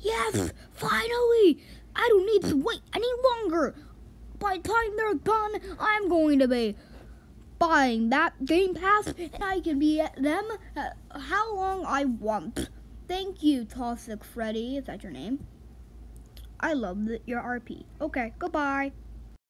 Yes, finally! I don't need to wait any longer. By the time they're done, I'm going to be buying that Game Pass, and I can be at them uh, how long I want. Thank you, Toxic Freddy. Is that your name? I love your RP. Okay, goodbye.